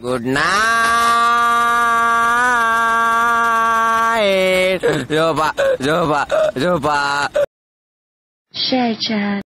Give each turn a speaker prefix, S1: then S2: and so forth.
S1: Good night. Coba, coba, coba.
S2: Share chat.